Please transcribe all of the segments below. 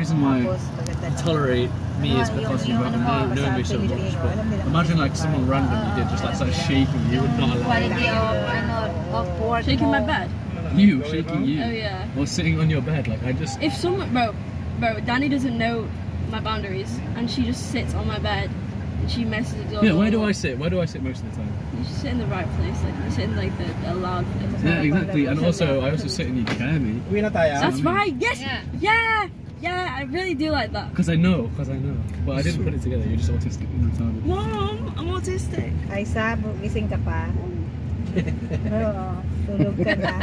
reason why you tolerate me is because you know, know, know me so much. But imagine like someone random you did just like started shaking you would not allow Quality of, ano, of work Shaking my bed. you shaking you Oh yeah. or sitting on your bed like I just If someone, bro, bro, Danny doesn't know my boundaries, and she just sits on my bed, and she messes it all. yeah where do I sit where do I sit most of the time You should sit in the right place, like you sit in like the, the loud place. yeah exactly and also I also sit and you care me Uwi na tayo. That's right. Yes. Yeah. Yeah. Yeah. I really do like that. because I know because I know but I didn't put it together you're just autistic and retarded Mom, I'm autistic. Ay, Sab, gising ka pa. Oo, tulog ka na.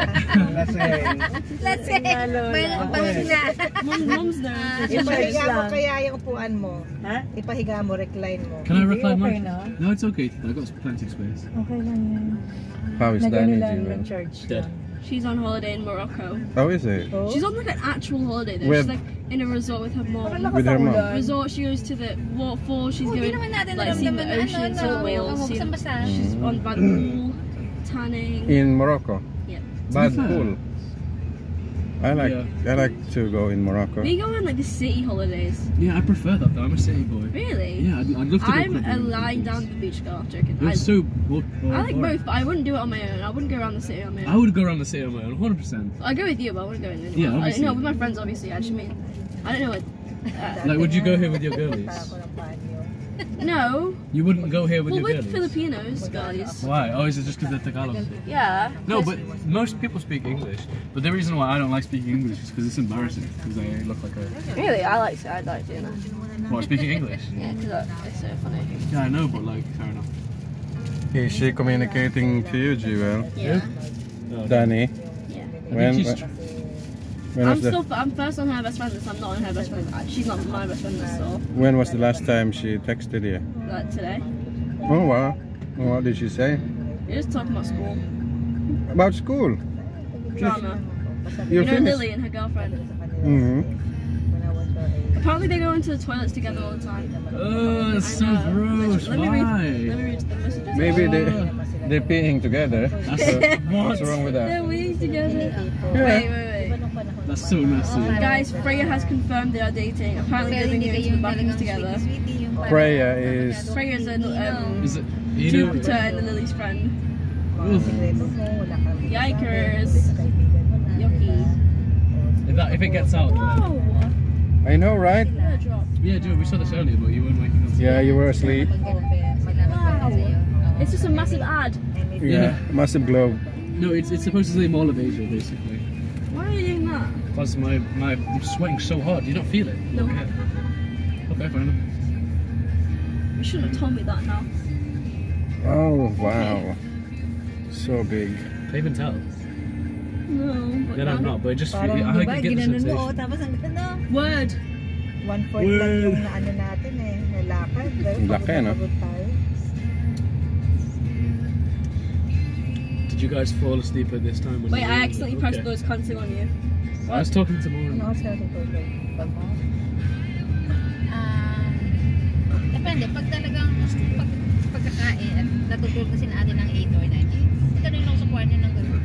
Lasing. Let's say, Nga, Lola. may na. Mom, mom's there. Ah. Ipahiga mo kaya yung upuan mo. Ha? Ipahiga mo, recline mo. can I Hindi, recline okay mine? na. no it's okay I got plenty of space Okay lang yan. How is Nagano Danny lang doing? Dead. She's on holiday in Morocco. Oh, is it? Oh? She's on like an actual holiday though. Where- She's like in a resort with her mom. With her mom? Resort. She goes to the waterfall. She's Hindi going naman natin like seeing the naramdaman ocean, ano, see the no. whales. Huwag See, she's on Bad Pool, mm-hmm. tanning. In Morocco? Yeah. Bad pool. I like Yeah. I like to go in Morocco. We go on like the city holidays. yeah I prefer that though I'm a city boy Really? yeah I'd, I'd love to go I'm a clubbing. lying down the beach girl. Joking. You're I, so bo- bo- I like boring. both, but I wouldn't do it on my own. I wouldn't go around the city on my own. I would go around the city on my own 100% I go with you, but I wouldn't go in anyone. Yeah, I, no, with my friends, obviously. I just mean, I don't know what. Uh, like would you go here with your girlies Punta ako ng banyo. no, you wouldn't go here with well, your with girlies Filipinos, guys. Why? Oh, is it just because they're Tagalog? Yeah. No, but most people speak English. But the reason why I don't like speaking English is because it's embarrassing. Because I look like a. really, I like I like doing that. What, speaking English? Yeah, because it's so funny. Yeah, I know, but like, fair enough. Is she communicating to you, Jewel? Yeah. Danny? Yeah. When, I'm the, still I'm first on her best friend list. I'm not on her best friend. list. She's not my best friend list. So when was the last time she texted you? like today, Oh wow. What did she say? we're just talking about school About school. drama. You're You know finished. Lily and her girlfriend. hmm Apparently they go into the toilets together all the time. Oh, it's so know. gross. Let me read. Let me Why? read the messages. Maybe they they're peeing together. So, what? what's wrong with that? They're that? weeing together. Yeah. Wait, wait, wait. That's so messy. Guys, Freya has confirmed they are dating. Apparently Pero they've been going to kayo the bathrooms together. sweetie-sweetie, yung parang- Freya is Freya's a um, Is it? You know. Jupiter and Lily's friend. Oof. Sikreto mo, wala kang Yikers. kaibigan. Yucky. If that if it gets out. then- Wow. I know, right? What a drop. Yeah, dude, we saw this earlier, but you weren't waking up. Yeah, you were asleep. Pag ganun pa yan, sinabi ko na sa'yo. It's just a massive ad. Yeah, massive globe. No, it's it's supposed to say Mall of Asia, basically. Why are you doing that? Because my my I'm sweating so hard. You don't feel it? No. Okay. Okay, fair enough. You shouldn't have told me that now. Oh wow, so big. I even. No. But Then I'm not, but it just feel, Parang, I Diba, can get the ginanon mo, oh, sensation. tapos ang ganda. Word. One fourth lang yung ano natin eh, nalakad. Laki, na no? Did you guys fall asleep at this time? when Wait, I accidentally pressed Okay. those cancel on you. I was talking to Ano Maureen. ako sa tutulog? Um, depende, pag talagang pag, pagkakain natutulog kasi natin ng 8 or 9, ganun lang sa ng gano'n.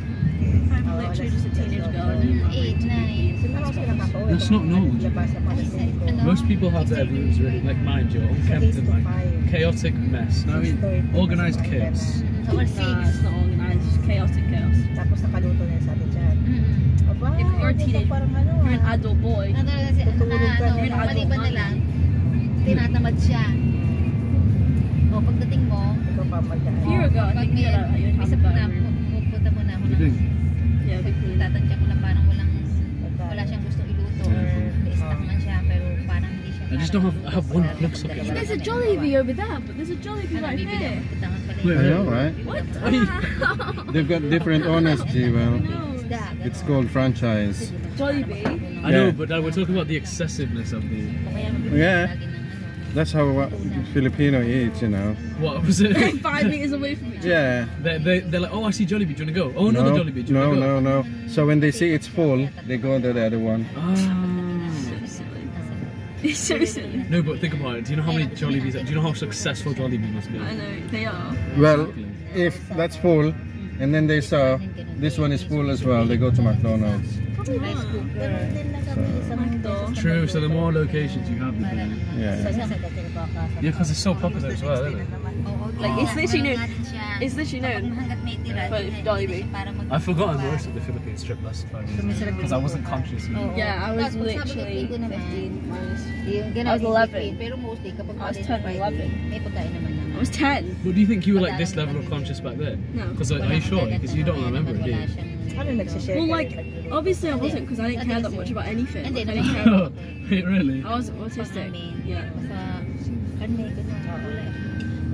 I'm literally just a teenage girl. Don't 8, 9. Siguro kasi nakakauwi. That's not normal. Labas ako Ay, sa sa- ko. ano? Most people have their rooms really, like mind you, Sa 8 unkempt and like chaotic mess. No, I mean, organized chaos. Or Nah, 6. it's not organized. It's chaotic chaos. Tapos nakaluto na sa atin dyan. Mm-mm. Aba, If you're a dito teenage- parang ano You're an adult boy. Natulog na, Tutulog ano, maliban na lang, tinatamad siya. O, pagdating mo, Ikaw pa magdaan. If you're a girl, I pag think may, you'd may have a na, You think? Yeah, big room. tatansya ko na parang walang, wala siyang gustong iluto or Yeah. may stuck man siya, pero parang hindi siya I just don't have I have one plug socket. There's a Jollibee over there, but there's a Jollibee Ano, right bibili here. ako kutangan pala Wait, I know, right? What? They've got different owners, G. Well, no. It's called franchise. Jollibee. I know, but uh, we're talking about the excessiveness of the. Yeah. Lagi ng ano. That's how uh, Filipino eats, you know. What was it? Five meters away from each other. Yeah. they, they, they're like, oh, I see Jollibee. Do you want to go? Oh, another no, Jollibee. Do you no, want to go? no, no. So when they see it's full, they go to the other one. Ah. So silly. It's so silly. No, but think about it. Do you know how many Jollibees? Do you know how successful Jollibee must be? I know, they are. Well, if that's full, and then they saw this one is full as well, they go to McDonald's. Probably Rice not. cooker. Ganun din lang kami isang Macdo. beses True, so the more locations you have, the better. Yeah. Yeah, because it's so popular as well, isn't it? Like, it's literally known- known. it's literally known for Jollibee. I've forgotten most of the Philippine strip last five years because I wasn't conscious. of it. Yeah, I was literally 15. I was 11. Pero mostly kapag I was 10 11. May pagkain naman I naman. was 10. But do you think you were like this level of conscious back then? No. Because are you sure? Because you don't remember it, I do you? Ano nagsishare Well, like, obviously I wasn't because I didn't care that much about anything. Like, I didn't care oh, about, Wait, really? I wasn't autistic. Yeah. Basta, karne, ganun. Wala.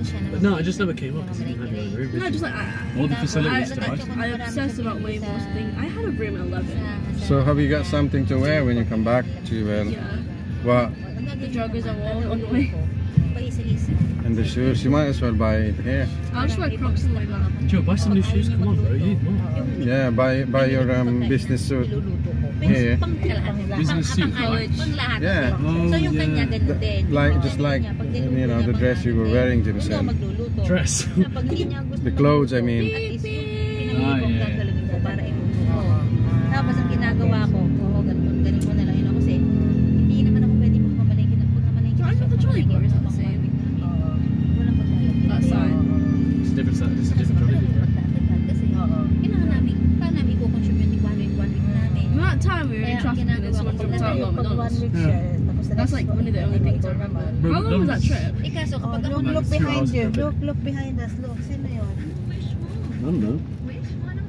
Tapos siya But naman- no, it just never came up because you didn't have your room. No, just like, I, All the facilities to buy. I obsessed about way more things. I had a room at 11. So have you got something to wear when you come back to well, Yeah. what The joggers I wore on the way. Paisa-isa. and the shoes? You might as well buy it here. I'll just wear Crocs on the way back. Joe, buy some new shoes. Come on, bro. You need more. Yeah, buy buy your um, business suit here. Business suit, Pang pang. Yeah. Oh, yeah. ganun din. Like just like you know the dress you were wearing, Hindi ako Dress. Na pag hindi niya gusto The clothes, I mean. At least yung Ah, yeah. gagalawin ko para iluto. Tapos ang ginagawa ko, ginagawa ko dropped talaga out yung at Pag one week Yeah. siya, tapos the That's next like one of the only things I remember. Bro, How long was that trip? Eh kaso Oh, kapag ako look, look behind you. Look, look behind us. Look, sino yun? I don't know.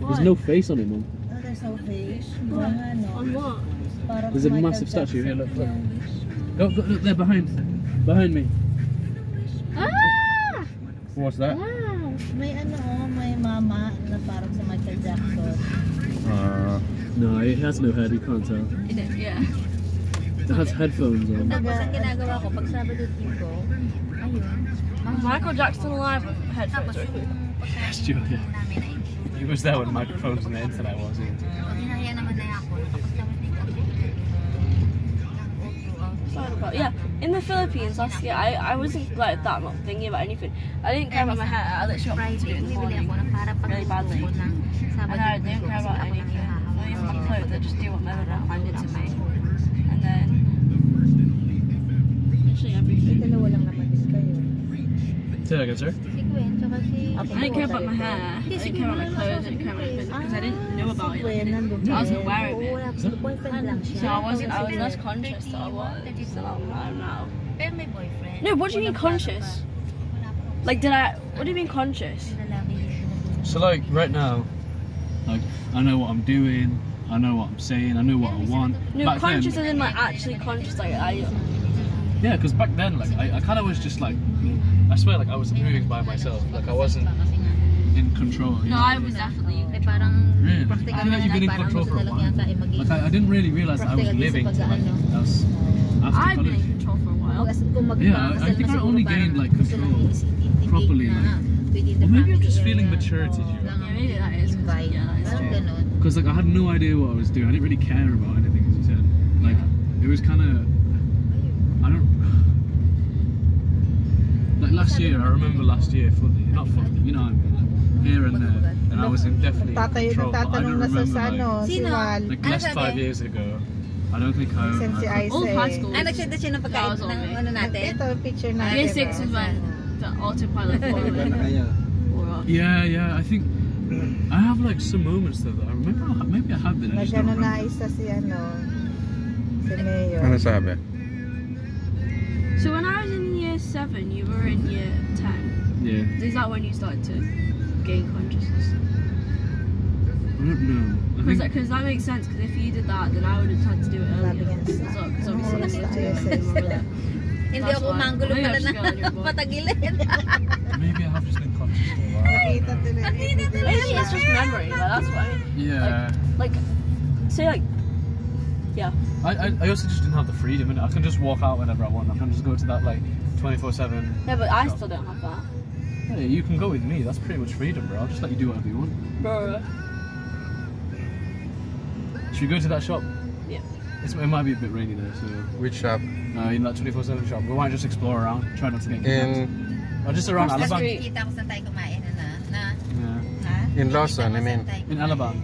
There's no face on it, mum. Oh, there's no fish. Mga ano. On what? There's a massive statue here. Look, look. Jackson. Go, go, look there behind. Behind me. Ah! What's that? Wow! May ano, oh, may mama na parang sa Michael Jackson. Uh, No, it has no head. You can't tell. It is, yeah. It has headphones on. Tapos ang ginagawa ko, pag Sabado Linggo, ayun. Michael Jackson live with Tapos headphones. yung Yes, Julia. namin He was there when microphones and the internet wasn't. Pag hinaya naman na ako, tapos tapos may Sorry about- Yeah, in the Philippines last year, I, I wasn't like that not thinking about anything. I didn't care about my hair. I literally got to do it in the morning. ako ng para pag Really badly. And I didn't care about anything. Not even my clothes. I just do whatever they handed to me. And then literally everything. Dalawa lang naman din kayo. Say that again, sir. Si Gwen, tsaka si... I didn't care about my hair. I didn't care about my clothes. I didn't care about my anything because I didn't know about it. Nandun I wasn't aware of it. Wala, boyfriend lang siya. So I wasn't. I was less conscious than I was. So I'm now. Pero may boyfriend. No, what do you mean conscious? bata pa. Wala pa. Like, did I? What do you mean conscious? So like right now, like I know what I'm doing. I know what I'm saying. I know what I want. No, Back conscious then, in like actually conscious. Like I. yeah, because back then, like I, I kind of was just like, I swear, like I was moving by myself. Like I wasn't in control. No, know? I was definitely. Really? I feel like you've been in control for a while. yata ay maging- Like I, I didn't really realize that I was Practical din sa living like pag-ano. I was after I've been in control for a while. Kung kung mag- Yeah, I- I think I only gained, like, gusto lang control properly, like- Or maybe I'm just feeling maturity, you know? Yeah, maybe that is. invite. Yeah, true. Because like I had no idea what I was doing. I didn't really care about anything, as you said. Like it was kind of, I don't. Like last year, I remember last year fully, not fully, you know, I mean, like, here and there, and I was in definitely in control. But I don't remember sa ano, like, Sino? Like Ano last sabi? five years ago. I don't think I. Send si I All high school. Nag-share na siya ng pagkain That was ng ano natin? Ito, picture natin. Year six is when the autopilot wore wore off. yeah, yeah. I think I have like some moments though that I remember. Maybe I have been. I just don't Nagano na remember. isa si ano, si Mayor. ano sabi? So when I was in year seven, you were in year ten. Yeah. Is that when you started to gain consciousness? I don't know. Because think. that, 'cause that makes sense. Because if you did that, then I would have had to do it earlier. niya sa Because Ano obviously oras you na have to yes, yes. remember that. Hindi ako manggulo Maybe pala I'll just go on your na patagilin. Maybe I have just been conscious for a while. Nakita. Maybe it's just memory. Like, that's what I mean. Yeah. Like, say like, yeah. I, I, I also just didn't have the freedom and. I can just walk out whenever I want. I can just go to that like 24 7. Yeah, but I still don't have that. Hey, you can go with me. That's pretty much freedom, bro. I'll just let you do whatever you want. Bro. Should we go to that shop? Yeah. It's, it might be a bit rainy there, so Which shop? uh, in that 24 7 shop. We might just explore around, try not to get kidnapped. In Or just around Across Alabang. street. Kita ko saan tayo kumain na na. Yeah. In Lawson, I mean. In kumain Alabang.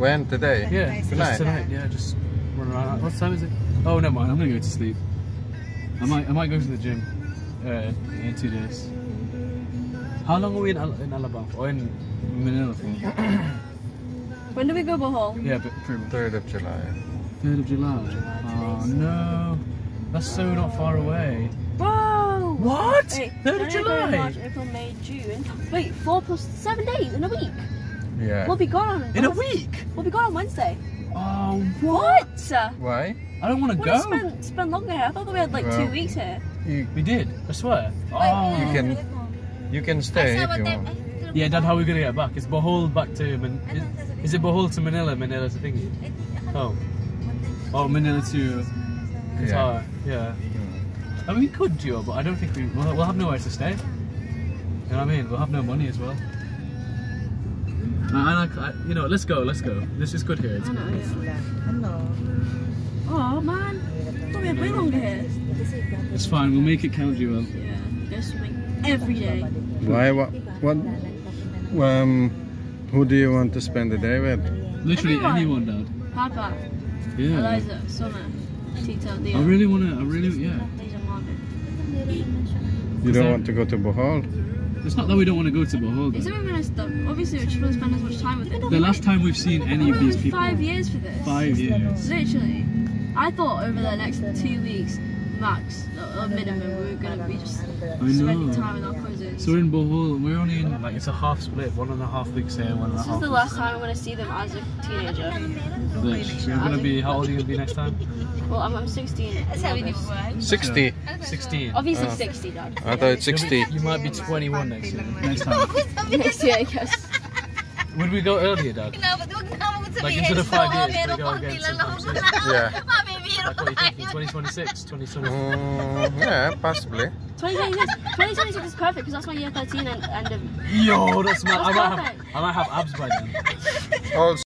Na. when today? Yeah, Tonight. tonight. Yeah, just run around. What time is it? Oh, never mind. I'm gonna go to sleep. I might, I might go to the gym uh, in two days. How long are we in, Al- in Alabang or in Manila for? When do we go Bohol? Yeah, but pretty much. 3rd of July. Third of July. Oh no, that's so not far away. Whoa! What? Wait, Third of January, February, March, April, May, June. Wait, four plus seven days in a week. Yeah. We'll be gone on In a week? We'll be gone on Wednesday. Oh, What? Why? I don't want to We'll go. spend spend longer here. I thought we had like Well. two weeks here. You, We did. I swear. Oh. you can you can stay if you want. Yeah, Dad, how are we gonna get back? Is Bohol back to Man- is, is it Bohol to Manila? Oh. Oh, Manila to thingy? Oh, oh, Manila to Qatar. Yeah. Mm. I mean, we could do, but I don't think we. We'll, we'll have nowhere to stay. You know what I mean? We'll have no money as well. I, I, I, you know, let's go. Let's go. This is good here. It's I know, yeah. Sila. Ano? Oh man, I thought we had way longer here. It's fine. We'll make it count, Joel. Yeah, go swimming every day. Why? What? What? Um, who do you want to spend the day with? Literally Everyone. anyone, Dad. Papa, Yeah. Eliza, Summer, Tito, Leo. I really wanna. I really, yeah. You don't want to go to Bohol? It's not that we don't want to go to Bohol. It's Though. not even stuff. Obviously, we just want to spend as much time with it. The last time we've seen any of these people. five years for this. Five years. Literally. I thought over the next two weeks, max, or minimum, we were gonna be just spending time with our cousins. So we're in Bohol. We're only in like it's a half split. One and a half weeks here, one and a this is the last time I'm gonna see them as a teenager. Which you're gonna be. How old are you gonna be next time? Well, I'm, I'm 16. in August. 60. Sixteen. Obviously Oh. 60, Dad. I thought it's You'll 60. You might be 21 next year. Next time. Next year, I guess. Would we go earlier, Dad? No, Dapat huwag na mo sabihin. Like into the five years, we go again nilalaro sometime soon. na. Yeah. Mabibiro what are you thinking? 2026, 2027. Mm, yeah, possibly. 2026, 2026 is perfect because that's my year 13 and end of. Yo, that's mad. I might have. I might have abs by then. Also.